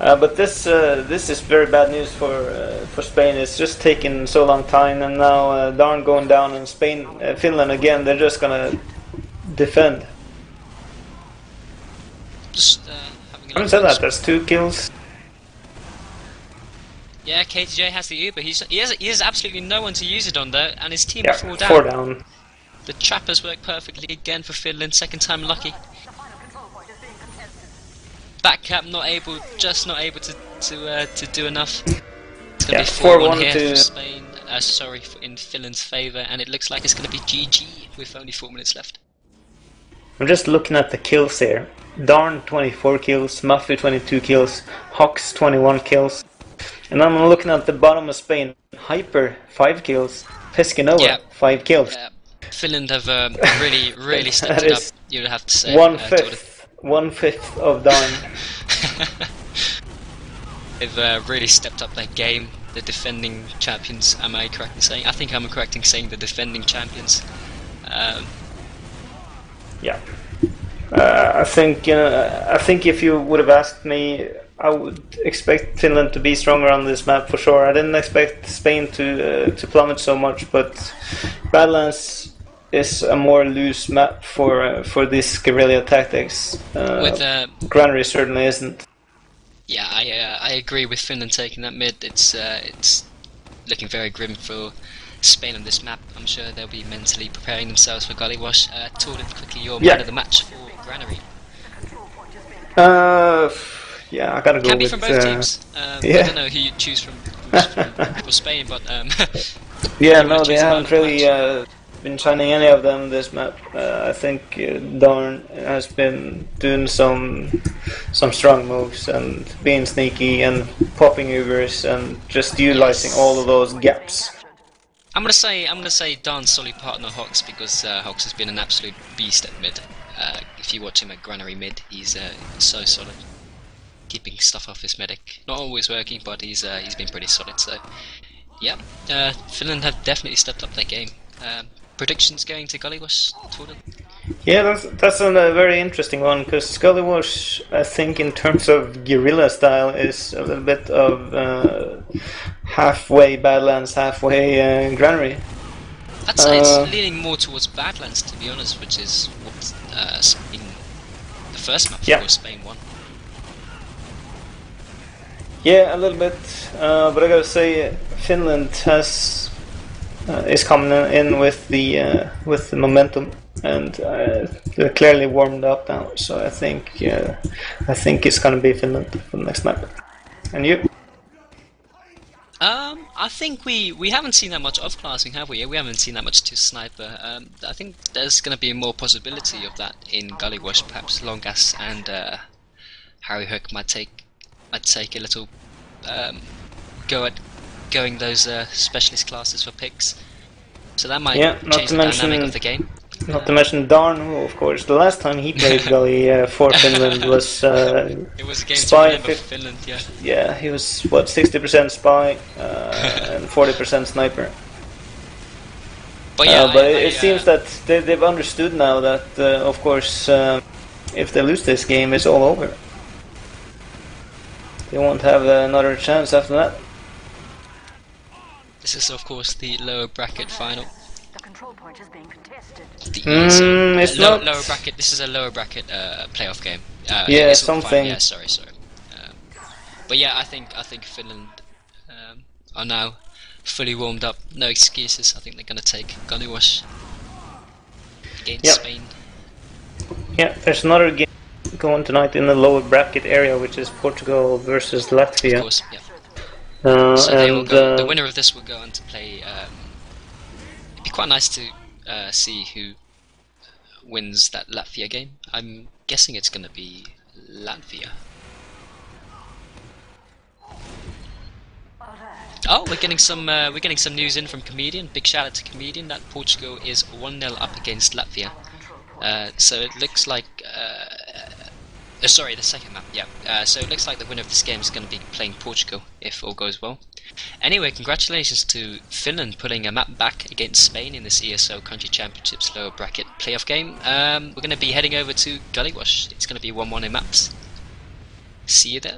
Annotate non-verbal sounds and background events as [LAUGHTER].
Uh, but this uh, this is very bad news for uh, for Spain. It's just taken so long time, and now uh, Darn going down, and Spain, uh, Finland again. They're just gonna defend. Just uh, having a said that, there's two kills. Yeah, KTJ has the Uber. He's, he has he has absolutely no one to use it on though, and his team Yeah, are four down. four down. The trappers work perfectly again for Finland. Second time lucky. Backcap not able, just not able to to uh, to do enough. It's gonna Yeah, be four one here to- for Spain. Uh, sorry, for, in Finland's favour, and it looks like it's gonna be GG with only four minutes left. I'm just looking at the kills here. Darn 24 kills, Muffy 22 kills, Hawks 21 kills. And I'm looking at the bottom of Spain. Hyper 5 kills, Pescanova Yeah. 5 kills. Uh, Finland have um, really, really [LAUGHS] stepped it up. You'd have to say. One uh, fifth, one fifth of Darn. [LAUGHS] They've uh, really stepped up their game. The defending champions. Am I correct in saying? I think I'm correct in saying the defending champions. Um, yeah. Uh, I think uh, I think if you would have asked me, I would expect Finland to be stronger on this map for sure. I didn't expect Spain to uh, to plummet so much, but Badlands is a more loose map for uh, for this guerrilla tactics. Uh, with uh, Granary certainly isn't. Yeah, I uh, I agree with Finland taking that mid. It's uh, it's looking very grim for Spain on this map. I'm sure they'll be mentally preparing themselves for Gully Wash. Uh, Torden, quickly your Yeah. man of the match for Granary. Uh, yeah, I gotta go Can be with. from both uh, teams. Um, I yeah. don't know who you choose from, from for [LAUGHS] Spain, but um, [LAUGHS] Yeah, no, they haven't the really uh, been shining any of them this map. Uh, I think uh, Darn has been doing some some strong moves and being sneaky and popping Ubers and just utilizing all of those gaps. I'm gonna say I'm gonna say Dan's solid partner Hawks because uh, Hawks has been an absolute beast at mid. Uh, if you watch him at Granary mid, he's uh, so solid, keeping stuff off his medic. Not always working, but he's uh, he's been pretty solid. So, yeah, uh, Finland have definitely stepped up their game. Um, predictions going to Gullywash, Torden? Yeah, that's that's a very interesting one because Gullywash, I think, in terms of guerrilla style, is a little bit of uh, halfway Badlands, halfway uh, Granary. I'd say it's Uh, leaning more towards Badlands, to be honest, which is what uh, Spain, the first map Yeah. for Spain won. Yeah, a little bit, uh, but I gotta say, Finland has is coming in with the uh, with the momentum, and uh, they're clearly warmed up now. So I think uh, I think it's gonna be Finland for the next map. And you? Um, I think we, we haven't seen that much of classing, have we? We haven't seen that much to sniper. Um, I think there's going to be more possibility of that in Gully Wash. Perhaps Longas and uh, Harry Hook might take might take a little um, go at going those uh, specialist classes for picks. So that might Yeah, not change to the dynamic of the game. Not to mention Darn, who of course the last time he played [LAUGHS] Gully uh, for Finland was uh, It was a game Spy to Finland, yeah. yeah he was what sixty percent spy uh, [LAUGHS] and forty percent sniper. But yeah, uh, but I- it, I, it uh, seems that they, they've understood now that, uh, of course, if they lose this game, it's all over. They won't have another chance after that. This is of course the lower bracket final. The control point is being contested. The Mm, ESL, it's uh, low- not- lower bracket. This is a lower bracket uh, playoff game. Uh, Yeah, it's something. Yeah, sorry, sorry. Um, but yeah, I think I think Finland um, are now fully warmed up. No excuses. I think they're going to take Gullywash against Yep. Spain. Yeah, there's another game going tonight in the lower bracket area, which is Portugal versus Of Latvia. course, yeah. Uh, So they will and go, uh, the winner of this will go on to play. Um, it'd be quite nice to uh, see who wins that Latvia game. I'm guessing it's going to be Latvia. Oh, we're getting some uh, we're getting some news in from Comedian. Big shout out to Comedian that Portugal is one 0 up against Latvia. Uh, so it looks like uh, sorry, the second map. Yeah. Uh, so it looks like the winner of this game is going to be playing Portugal if all goes well. Anyway, congratulations to Finland putting a map back against Spain in this ESL Country Championships lower bracket playoff game. Um, we're going to be heading over to Gullywash. It's going to be 1-1 in maps. See you there.